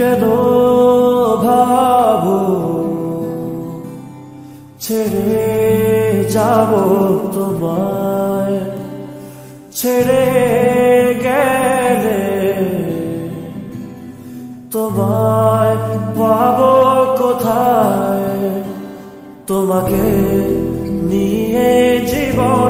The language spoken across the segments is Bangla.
কেন ভাবো? ছেড়ে যাব তোমায়। ছেড়ে গেলে তোমায় পাবো কোথায়? তোমাকে নিয়ে জীবন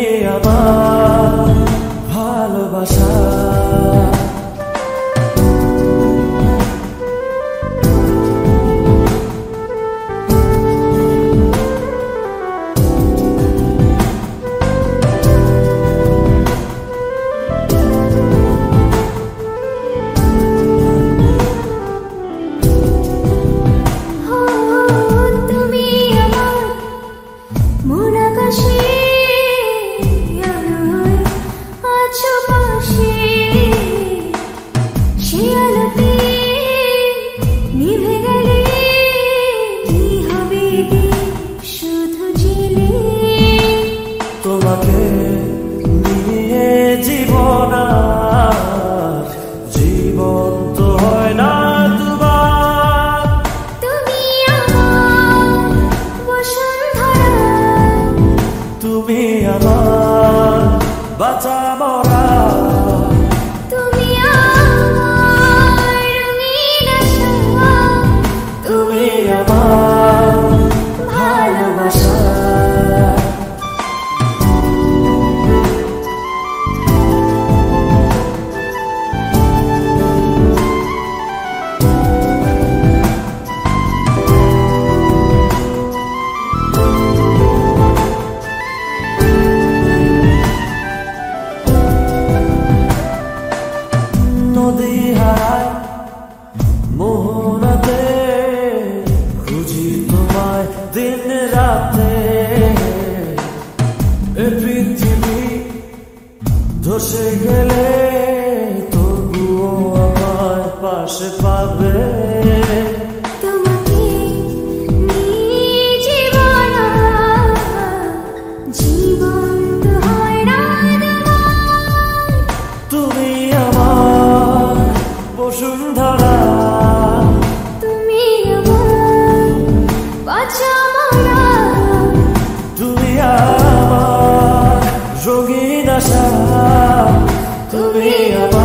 তোমাকে নিয়ে জীবন জীবন তো হয় না তোমার তুমি আমার বাঁচা মরা তোমায় দিন রাতে পৃথিবী ধসে গেলে তবুও আমার পাশে পাবে। casa, tu me amas.